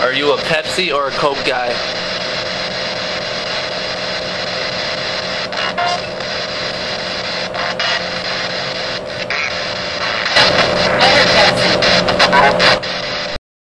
Are you a Pepsi or a Coke guy?